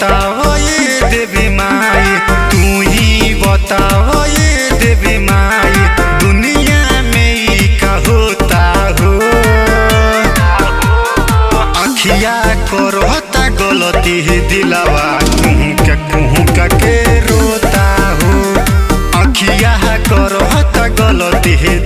बताओ ये देवी माई, तू ही बताओ ये देवी माई, दुनिया में का होता हो? अखिया गलती ही दिलावा, कुहुका कुहुका के रोता हो। अखिया गलती ही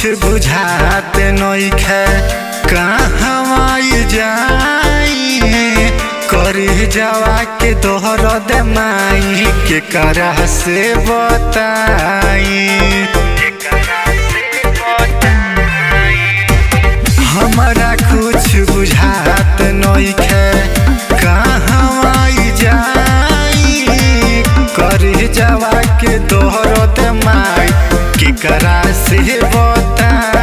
कुछ बुझात नइखे कहाँ जाई करी जवा के दोहर दे माई। के करा से बताई। हमरा कुछ बुझात नइखे कहाँ जाई करी जवा के दोहर दे माई। करा से बताई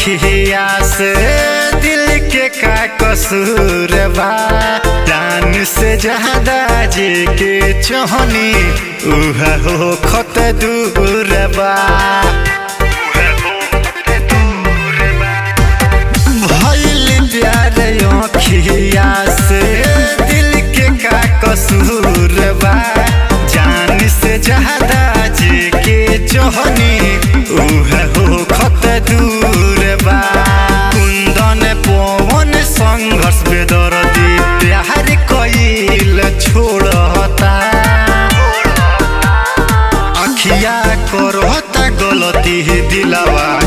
अखिया से दिल के का कसूर बा। जान से ज़्यादा जे के चहनी हो खत दूर बा। भइल प्यार अखिया से दिल के का कसूर बा। कुंदन पवन संघर्ष बेदर्दी। प्यार कइल छोड़ता अखिया करता गलती दिलावा।